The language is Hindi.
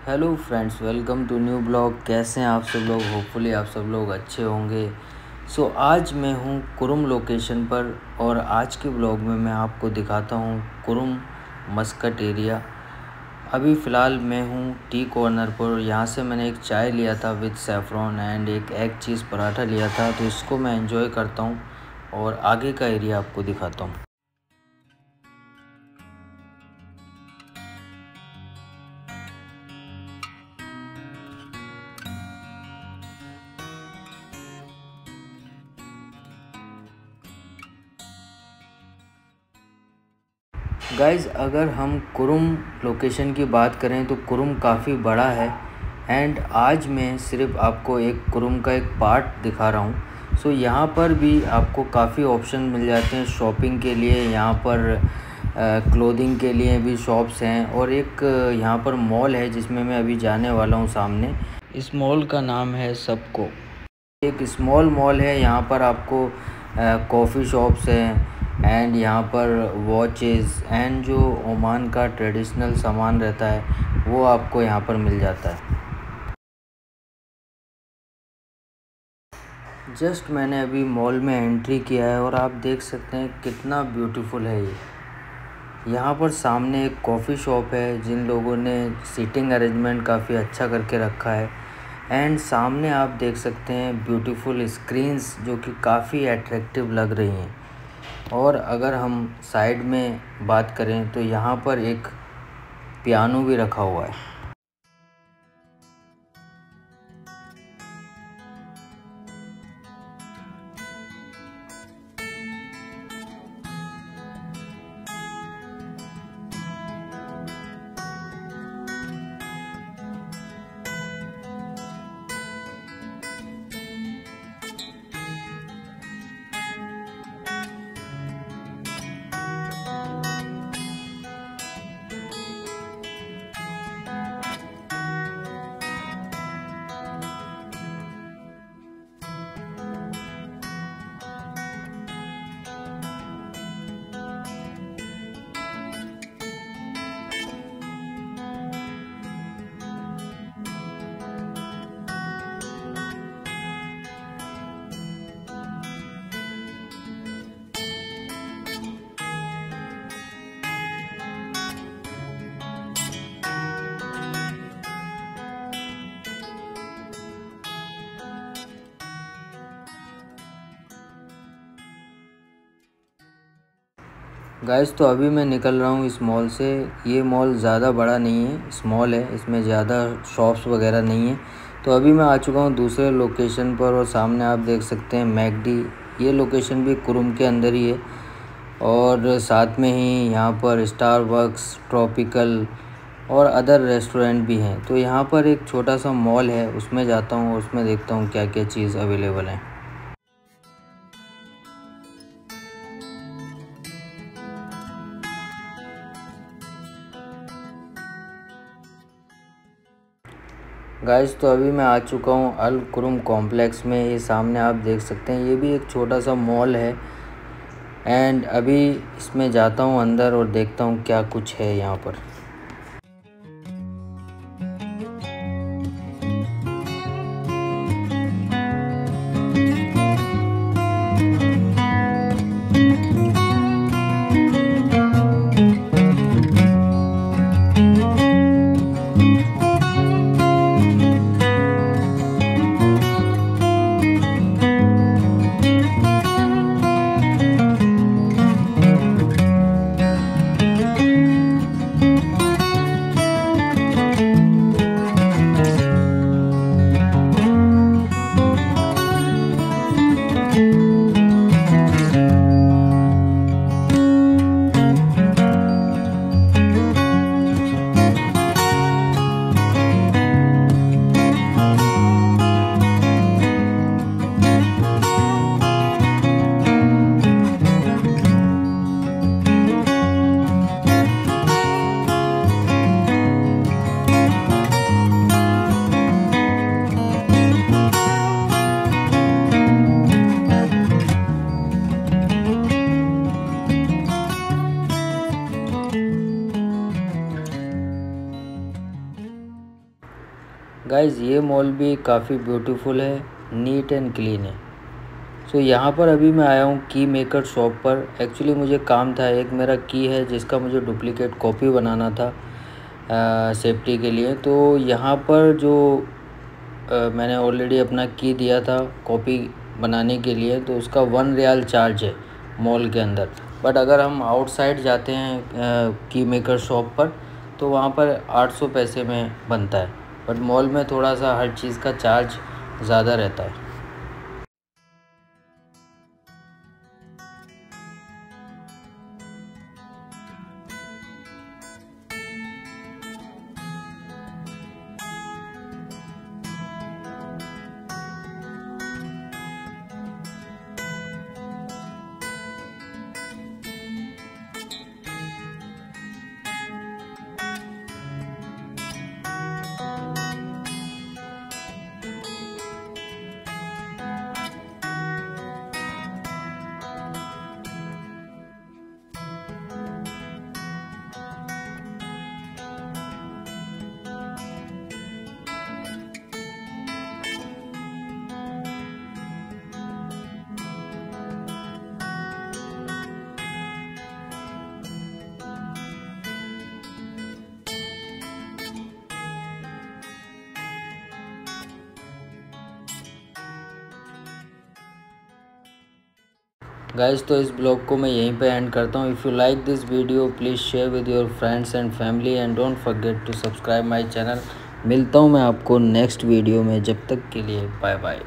Hello friends welcome to new blog. कैसे हैं आप सब लोग? होपफुली आप सब लोग अच्छे होंगे। सो so, आज मैं हूँ कुरुम लोकेशन पर और आज के ब्लॉग में मैं आपको दिखाता हूँ कुरुम मस्कट एरिया। अभी फ़िलहाल मैं हूँ टी कॉर्नर पर। यहाँ से मैंने एक चाय लिया था विद सेफ्रॉन एंड एक एग चीज़ पराठा लिया था। तो इसको मैं एंजॉय करता हूँ और आगे का एरिया आपको दिखाता हूँ। गाइज़ अगर हम कुरुम लोकेशन की बात करें तो कुरुम काफ़ी बड़ा है। एंड आज मैं सिर्फ़ आपको एक कुरुम का एक पार्ट दिखा रहा हूँ। सो so, यहाँ पर भी आपको काफ़ी ऑप्शन मिल जाते हैं शॉपिंग के लिए यहाँ पर क्लोथिंग के लिए भी शॉप्स हैं। और एक यहाँ पर मॉल है जिसमें मैं अभी जाने वाला हूँ सामने। इस मॉल का नाम है सबको। एक स्मॉल मॉल है यहाँ पर आपको कॉफ़ी शॉप्स हैं। एंड यहाँ पर वॉचेस एंड जो ओमान का ट्रेडिशनल सामान रहता है, वो आपको यहाँ पर मिल जाता है। जस्ट मैंने अभी मॉल में एंट्री किया है और आप देख सकते हैं कितना ब्यूटीफुल है ये। यहाँ पर सामने एक कॉफ़ी शॉप है, जिन लोगों ने सीटिंग अरेंजमेंट काफ़ी अच्छा करके रखा है। एंड सामने आप देख सकते हैं ब्यूटीफुल स्क्रीन्स जो कि काफ़ी अट्रैक्टिव लग रही हैं। और अगर हम साइड में बात करें तो यहाँ पर एक पियानो भी रखा हुआ है। गैस तो अभी मैं निकल रहा हूँ इस मॉल से। ये मॉल ज़्यादा बड़ा नहीं है स्मॉल है, इसमें ज़्यादा शॉप्स वगैरह नहीं है। तो अभी मैं आ चुका हूँ दूसरे लोकेशन पर और सामने आप देख सकते हैं मैकडी। ये लोकेशन भी कुरुम के अंदर ही है और साथ में ही यहाँ पर स्टार वर्क्स ट्रॉपिकल और अदर रेस्टोरेंट भी हैं। तो यहाँ पर एक छोटा सा मॉल है, उसमें जाता हूँ उसमें देखता हूँ क्या क्या चीज़ अवेलेबल है। गाइस तो अभी मैं आ चुका हूँ अल कुरुम कॉम्प्लेक्स में। ये सामने आप देख सकते हैं, ये भी एक छोटा सा मॉल है। एंड अभी इसमें जाता हूँ अंदर और देखता हूँ क्या कुछ है यहाँ पर। गाइज़ ये मॉल भी काफ़ी ब्यूटीफुल है नीट एंड क्लीन है। सो so, यहाँ पर अभी मैं आया हूँ की मेकर शॉप पर। एक्चुअली मुझे काम था एक मेरा की है जिसका मुझे डुप्लीकेट कॉपी बनाना था सेफ्टी के लिए। तो यहाँ पर जो आ, मैंने ऑलरेडी अपना की दिया था कॉपी बनाने के लिए तो उसका वन रियाल चार्ज है मॉल के अंदर। बट अगर हम आउटसाइड जाते हैं की मेकर शॉप पर तो वहाँ पर 800 पैसे में बनता है। बट मॉल में थोड़ा सा हर चीज़ का चार्ज ज़्यादा रहता है। गाइज़ तो इस ब्लॉग को मैं यहीं पे एंड करता हूँ। If you like this video please share with your friends and family and don't forget to subscribe my channel मिलता हूँ मैं आपको नेक्स्ट वीडियो में। जब तक के लिए बाय बाय